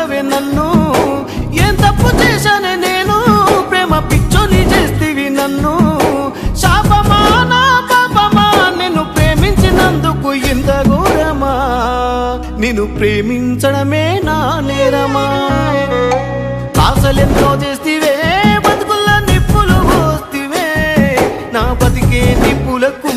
చేసావే నన్ను. ఏం తప్పు చేశానే నేను? ప్రేమ పిచ్చోని చేస్తేవి నన్ను. శాపమా నా పాపమా? నిన్ను ప్రేమించినందుకు ఇంత ఘోరమా? నిన్ను ప్రేమించడమే నా నేరమా? ఆశలెంతో చేస్తివే బతుకుల నిప్పులు పోస్తివే. నా బతికే నిప్పులకు